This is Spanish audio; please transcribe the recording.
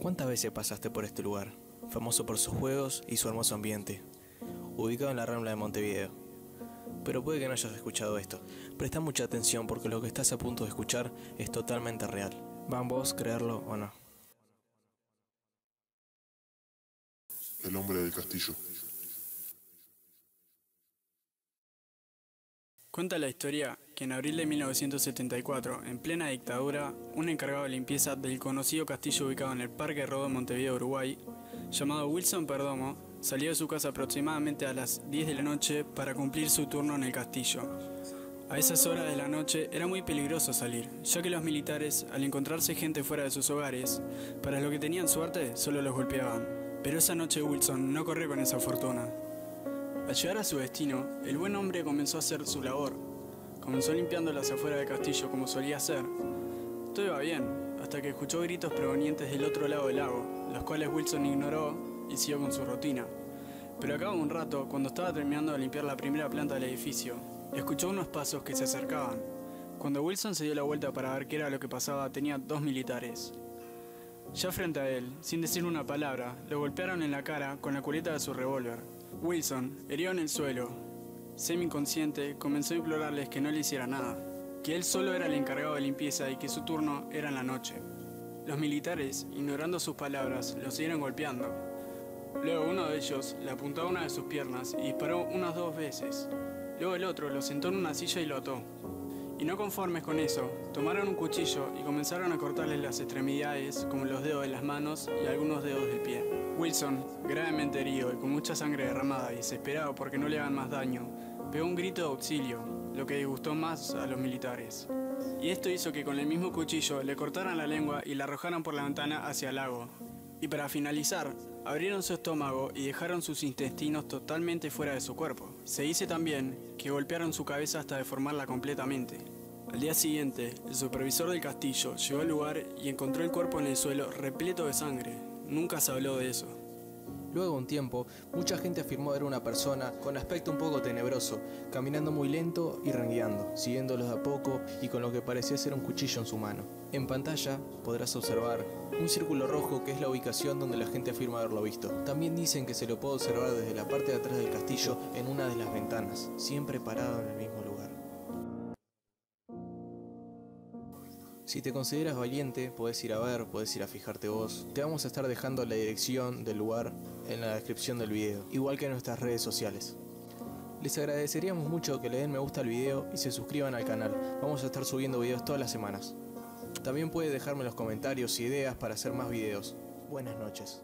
¿Cuántas veces pasaste por este lugar, famoso por sus juegos y su hermoso ambiente, ubicado en la Rambla de Montevideo? Pero puede que no hayas escuchado esto. Presta mucha atención porque lo que estás a punto de escuchar es totalmente real. Van vos creerlo o no. El hombre del castillo. Cuenta la historia que en abril de 1974, en plena dictadura, un encargado de limpieza del conocido castillo ubicado en el Parque Rodó Montevideo, Uruguay, llamado Wilson Perdomo, salió de su casa aproximadamente a las 10 de la noche para cumplir su turno en el castillo. A esas horas de la noche era muy peligroso salir, ya que los militares, al encontrarse gente fuera de sus hogares, para lo que tenían suerte, solo los golpeaban. Pero esa noche Wilson no corrió con esa fortuna. Al llegar a su destino, el buen hombre comenzó a hacer su labor. Comenzó limpiando las afueras del castillo como solía hacer. Todo iba bien, hasta que escuchó gritos provenientes del otro lado del lago, los cuales Wilson ignoró y siguió con su rutina. Pero a cabo de un rato, cuando estaba terminando de limpiar la primera planta del edificio, escuchó unos pasos que se acercaban. Cuando Wilson se dio la vuelta para ver qué era lo que pasaba, tenía dos militares. Ya frente a él, sin decir una palabra, lo golpearon en la cara con la culeta de su revólver. Wilson, herido en el suelo, semi-inconsciente, comenzó a implorarles que no le hiciera nada, que él solo era el encargado de limpieza y que su turno era en la noche. Los militares, ignorando sus palabras, lo siguieron golpeando. Luego uno de ellos le apuntó a una de sus piernas y disparó unas dos veces. Luego el otro lo sentó en una silla y lo ató. Y no conformes con eso, tomaron un cuchillo y comenzaron a cortarle las extremidades, como los dedos de las manos y algunos dedos del pie. Wilson, gravemente herido y con mucha sangre derramada y desesperado porque no le hagan más daño, pegó un grito de auxilio, lo que disgustó más a los militares. Y esto hizo que con el mismo cuchillo le cortaran la lengua y la arrojaran por la ventana hacia el lago. Y para finalizar, abrieron su estómago y dejaron sus intestinos totalmente fuera de su cuerpo. Se dice también que golpearon su cabeza hasta deformarla completamente. Al día siguiente, el supervisor del castillo llegó al lugar y encontró el cuerpo en el suelo repleto de sangre. Nunca se habló de eso. Luego un tiempo, mucha gente afirmó ver una persona con aspecto un poco tenebroso, caminando muy lento y rengueando, siguiéndolos de a poco y con lo que parecía ser un cuchillo en su mano. En pantalla podrás observar un círculo rojo que es la ubicación donde la gente afirma haberlo visto. También dicen que se lo puede observar desde la parte de atrás del castillo en una de las ventanas, siempre parado en el mismo Si te consideras valiente, puedes ir a ver, puedes ir a fijarte vos. Te vamos a estar dejando la dirección del lugar en la descripción del video, igual que en nuestras redes sociales. Les agradeceríamos mucho que le den me gusta al video y se suscriban al canal. Vamos a estar subiendo videos todas las semanas. También puedes dejarme en los comentarios ideas para hacer más videos. Buenas noches.